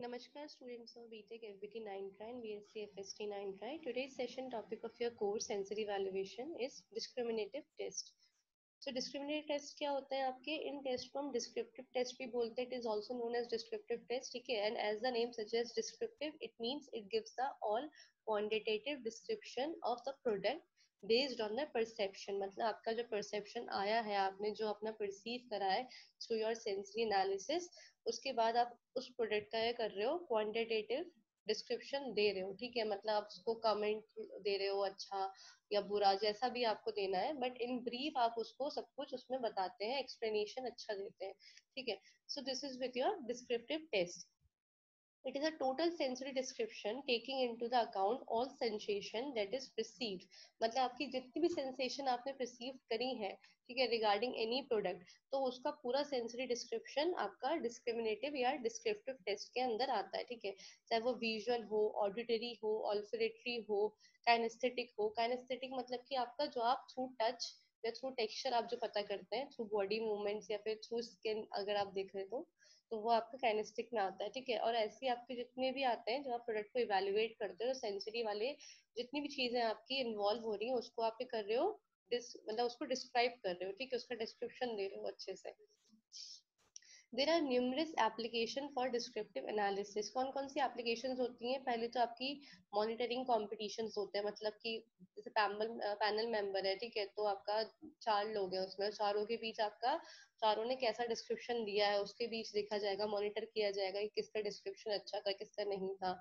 नमस्कार students of BTech FBT nine ट्राइन B S C F S session topic of your course sensory evaluation is discriminative test so discriminative test क्या होता है आपके? इन test को हम descriptive test भी बोलते हैं. It is also known as descriptive test ठीक है? And as the name suggest descriptive it means it gives the all quantitative description of the product based on the perception मतलब आपका जो परसेप्शन आया है, आपने जो अपना परसीव करा है थ्रू योर सेंसरी एनालिसिस उसके बाद आप उस प्रोडक्ट का कर रहे हो क्वांटिटेटिव डिस्क्रिप्शन दे रहे हो, ठीक है? मतलब आप उसको कमेंट दे रहे हो अच्छा या बुरा, जैसा भी आपको देना है बट इन ब्रीफ आप उसको सब कुछ उसमें बताते हैं एक्सप्लेनेशन अच्छा देते हैं, ठीक है? So this is with your descriptive test It is a total sensory description taking into the account all sensation that is perceived. मतलब आपकी जितनी भी sensation आपने perceive करी है ठीक है regarding any product तो उसका पूरा sensory description आपका discriminative या descriptive test के अंदर आता है ठीक है चाहे वो visual हो auditory हो olfactory हो kinesthetic हो kinesthetic मतलब कि आपका जो आप through touch या थ्रू टेक्सचर आप जो पता करते हैं थ्रू बॉडी मूवमेंट्स या फिर थ्रू स्किन अगर आप देख रहे हो तो वो आपका कैनिस्टिक में आता है, ठीक है? और ऐसे आपके जितने भी आते हैं जो आप प्रोडक्ट को इवेल्युएट करते हो सेंसरी वाले जितनी भी चीज़ें आपकी इन्वॉल्व हो रही है, उसको आप कर रहे हो मतलब उसको डिस्क्राइब कर रहे हो, ठीक है? उसका डिस्क्रिप्शन दे रहे हो अच्छे से। There are numerous application for descriptive analysis कौन कौन सी एप्लीकेशन होती हैं? पहले तो आपकी मॉनिटरिंग कॉम्पिटिशन होते हैं मतलब कि जैसे पैनल पैनल मेंबर है, ठीक है? तो आपका चार लोग हैं उसमें, चारों के बीच आपका, चारों ने कैसा डिस्क्रिप्शन दिया है, उसके बीच देखा जाएगा मॉनिटर किया जाएगा कि किसका डिस्क्रिप्शन अच्छा था, किसका नहीं था।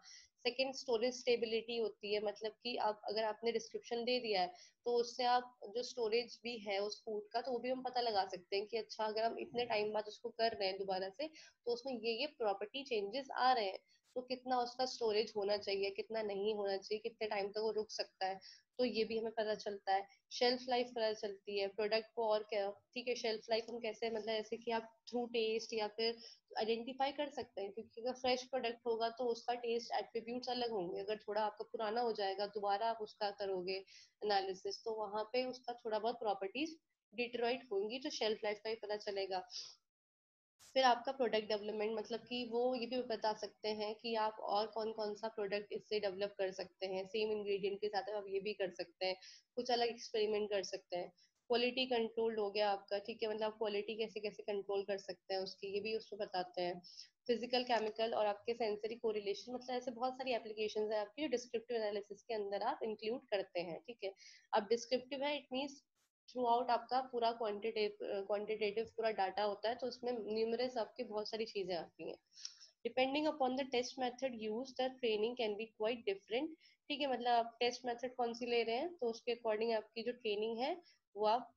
सेकेंड स्टोरेज स्टेबिलिटी होती है मतलब कि आप, अगर आपने डिस्क्रिप्शन दे दिया है तो उससे आप जो स्टोरेज भी है, उस फ़ूड का तो वो भी हम पता लगा सकते हैं कि अच्छा अगर हम इतने टाइम बाद उसको कर रहे हैं दोबारा से तो उसमें ये ये प्रॉपर्टी चेंजेस आ रहे हैं। तो कितना उसका स्टोरेज होना चाहिए, कितना नहीं होना चाहिए, कितने टाइम तक वो रुक सकता है। तो ये भी हमें पता चलता है। शेल्फ लाइफ पता चलती है। प्रोडक्ट को और क्या, ठीक है शेल्फ लाइफ हम कैसे मतलब ऐसे कि आप थ्रू टेस्ट या फिर आइडेंटिफाई कर सकते हैं। क्योंकि अगर फ्रेश प्रोडक्ट होगा तो उसका टेस्ट एट्रीब्यूट्स अलग होंगे। अगर थोड़ा आपका पुराना हो जाएगा, दोबारा आप उसका करोगे एनालिसिस तो वहाँ पे उसका थोड़ा बहुत प्रॉपर्टीज़ डिट्रॉइट होंगी तो शेल्फ लाइफ का ही पता चलेगा। फिर आपका प्रोडक्ट डेवलपमेंट मतलब कि वो ये भी बता सकते हैं कि आप और कौन कौन सा प्रोडक्ट इससे डेवलप कर सकते हैं। सेम इंग्रेडिएंट के साथ आप ये भी कर सकते हैं, कुछ अलग एक्सपेरिमेंट कर सकते हैं। क्वालिटी कंट्रोल हो गया आपका, ठीक है मतलब क्वालिटी कैसे कैसे कंट्रोल कर सकते हैं उसकी, ये भी उसको बताते हैं। फ़िज़िकल केमिकल और आपके सेंसरी कोरिलेशन मतलब ऐसे बहुत सारी एप्लीकेशन है आपकी जो डिस्क्रिप्टिव एनालिसिस के अंदर आप इंक्लूड करते हैं, ठीक है। अब डिस्क्रिप्टिव है इट मीन्स थ्रू आउट आपका पूरा क्वांटिटेटिव पूरा डाटा होता है तो उसमें न्यूमरस आपकी बहुत सारी चीज़ें आती हैं। Depending upon the test method use the training can be quite different ठीक है मतलब आप टेस्ट मेथड कौन सी ले रहे हैं तो उसके अकॉर्डिंग आपकी जो ट्रेनिंग है, वो आप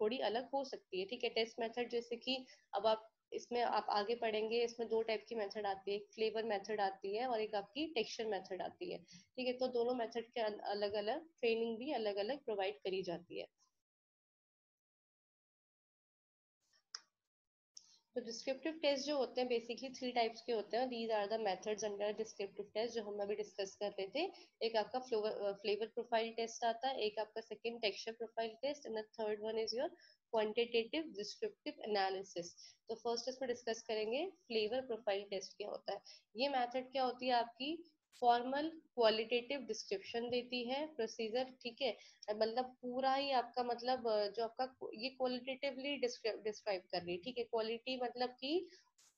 थोड़ी अलग हो सकती है। ठीक है टेस्ट मेथड जैसे कि अब आप इसमें आप आगे पढ़ेंगे इसमें दो टाइप की मेथड आती है, एक फ्लेवर मेथड आती है और एक आपकी टेक्सचर मेथड आती है। ठीक है तो दोनों मेथड के अलग अलग ट्रेनिंग भी अलग अलग प्रोवाइड करी जाती है। तो डिस्क्रिप्टिव टेस्ट जो होते हैं बेसिकली थ्री टाइप्स के होते हैं these are the methods under descriptive test जो हम अभी डिस्कस कर रहे थे। एक आपका फ्लेवर प्रोफ़ाइल टेस्ट आता है, एक आपका second texture profile test and third one is your quantitative descriptive analysis तो फ़र्स्ट इसमें डिस्कस करेंगे फ्लेवर प्रोफ़ाइल टेस्ट क्या होता है। ये मैथड क्या होती है आपकी? फॉर्मल क्वालिटेटिव डिस्क्रिप्शन देती है प्रोसीजर ठीक है? मतलब पूरा ही आपका मतलब जो आपका ये क्वालिटेटिवली डिस्क्राइब कर रही है, ठीक है? क्वालिटी मतलब कि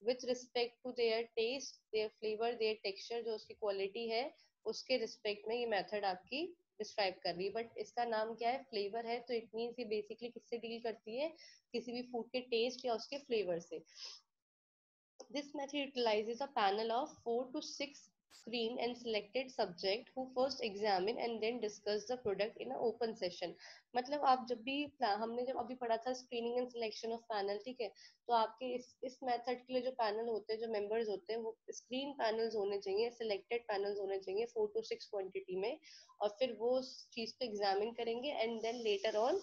with respect to their taste their flavour their texture जो उसकी क्वालिटी है, उसके रिस्पेक्ट में ये मेथड आपकी डिस्क्राइब कर रही है। बट इसका नाम क्या है? फ्लेवर है तो इट मीन्स ये बेसिकली किससे डील करती है? किसी भी फ़ूड के टेस्ट या उसके फ्लेवर से। This method utilises a panel of four to six screen and selected subject who first examine and then discuss the product in an open session. मतलब आप जब भी हमने जब अभी पढ़ा था screening and selection of panel ठीक है? तो आपके इस इस मेथड के लिए जो पैनल होते हैं, जो मेंबर्स होते हैं, वो स्क्रीन पैनल्स होने चाहिए सिलेक्टेड पैनल्स होने चाहिए फोर टू सिक्स क्वांटिटी में और फिर वो चीज़ को एग्जामिन करेंगे एंड देन लेटर ऑन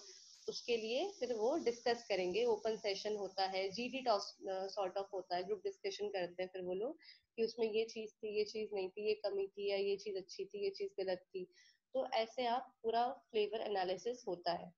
उसके लिए फिर वो डिस्कस करेंगे। ओपन सेशन होता है जीडी सॉर्ट ऑफ़ होता है ग्रुप डिस्कशन करते हैं फिर वो लोग कि उसमें ये चीज़ थी, ये चीज़ नहीं थी, ये कमी थी या ये चीज़ अच्छी थी, ये चीज़ गलत थी। तो ऐसे आप पूरा फ्लेवर एनालिसिस होता है।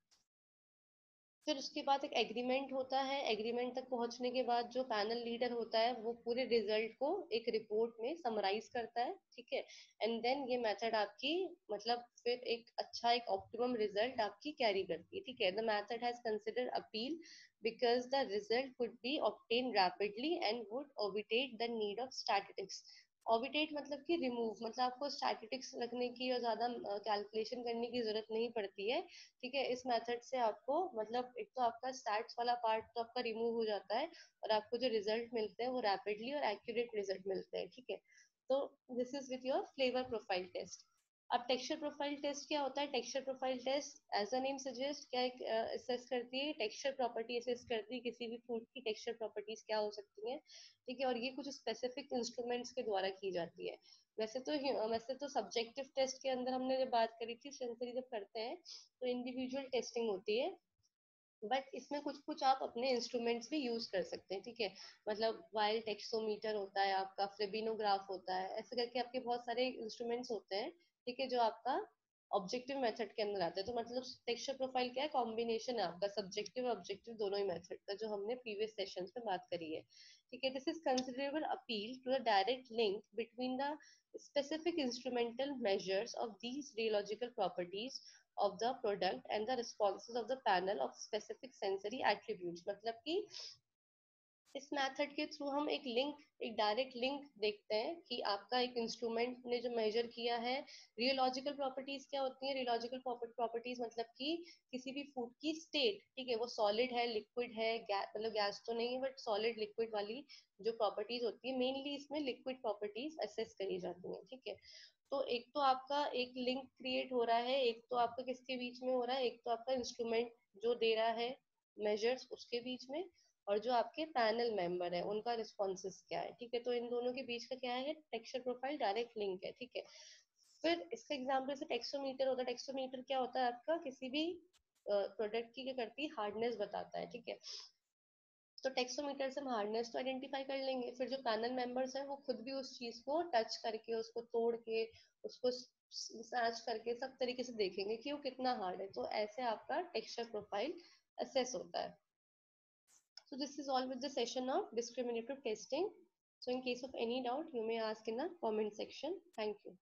फिर उसके बाद एक एग्रीमेंट होता है। एग्रीमेंट तक पहुँचने के बाद जो पैनल लीडर होता है, वो पूरे रिज़ल्ट को एक रिपोर्ट में समराइज करता है, ठीक है? एंड देन ये मेथड आपकी मतलब फिर एक अच्छा एक ऑप्टिमम रिज़ल्ट आपकी कैरी करती है, ठीक है? The method has consider appeal because the result could be obtained rapidly and would obviate the need of statistics. Obviate मतलब कि रिमूव मतलब आपको स्टैटिस्टिक्स रखने की और ज़्यादा कैलकुलेशन करने की ज़रूरत नहीं पड़ती है, ठीक है? इस मेथड से आपको मतलब एक तो आपका स्टैट्स वाला पार्ट तो आपका रिमूव हो जाता है और आपको जो रिज़ल्ट मिलते हैं वो रैपिडली और एक्यूरेट रिज़ल्ट मिलते हैं, ठीक है? तो this is with your flavour profile test अब टेक्सचर प्रोफ़ाइल टेस्ट क्या होता है? Texture profile test as a name suggest क्या एक असेस करती है? टेक्सचर प्रॉपर्टी असेस करती है? किसी भी फ़ूड की टेक्सचर प्रॉपर्टीज़ क्या हो सकती हैं? ठीक है, और ये कुछ स्पेसिफिक इंस्ट्रूमेंट्स के द्वारा की जाती है। वैसे तो वैसे तो सब्जेक्टिव टेस्ट के अंदर हमने जब बात करी थी सेंसरी जब करते हैं तो इंडिविजुअल टेस्टिंग होती है। बट इसमें कुछ कुछ आप अपने इंस्ट्रूमेंट्स भी यूज़ कर सकते हैं, ठीक है? मतलब वाइल्ड टेक्सोमीटर होता है आपका फ्रेबिनोग्राफ होता है, ऐसे करके आपके बहुत सारे इंस्ट्रूमेंट्स होते हैं। ठीक है, जो आपका ऑब्जेक्टिव मेथड के अंदर आता है। तो मतलब टेक्सचर प्रोफ़ाइल क्या है? कॉम्बिनेशन है आपका सब्जेक्टिव और ऑब्जेक्टिव दोनों ही मेथड का, जो हमने प्रीवियस सेशंस में बात करी है। ठीक है this is considerable appeal to the direct link between the specific instrumental measures of these rheological properties of the product and the responses of the panel of specific sensory attributes मतलब कि इस method के through हम एक link एक direct link देखते हैं कि आपका एक इंस्ट्रूमेंट ने जो मेजर किया है रियोलॉजिकल प्रॉपर्टीज़ क्या होती हैं? रियोलॉजिकल प्रॉपर्टीज़ मतलब कि किसी भी फ़ूड की स्टेट ठीक है? वो सॉलिड है लिक्विड है मतलब गैस तो नहीं है बट सॉलिड लिक्विड वाली जो प्रॉपर्टीज़ होती है मेनली इसमें लिक्विड प्रॉपर्टीज़ असेस करी जाती है, ठीक है? तो एक तो आपका एक लिंक क्रिएट हो रहा है, एक तो आपका किसके बीच में हो रहा है? एक तो आपका इंस्ट्रूमेंट जो दे रहा है मेजर्स उसके बीच में और जो आपके पैनल मेंबर है, उनका रिस्पॉन्सेस क्या है? ठीक है तो इन दोनों के बीच का क्या है? टेक्सचर प्रोफ़ाइल डायरेक्ट लिंक है, ठीक है? फिर इसका एग्ज़ाम्पल से टेक्सोमीटर होता है टेक्सोमीटर क्या होता है आपका? किसी भी प्रोडक्ट की क्या करती है? हार्डनेस बताता है, ठीक है? तो टेक्सोमीटर से हम हार्डनेस तो आइडेंटिफाई कर लेंगे, फिर जो पैनल मेंबर्स हैं, वो खुद भी उस चीज़ को टच करके, उसको तोड़ के, उसको सर्च करके, सब तरीके से देखेंगे कि वो कितना हार्ड है। तो ऐसे आपका टेक्सचर प्रोफ़ाइल असेस होता है। So this is all with the session of discriminative testing. So in case of any doubt, you may ask in the comment section. Thank you.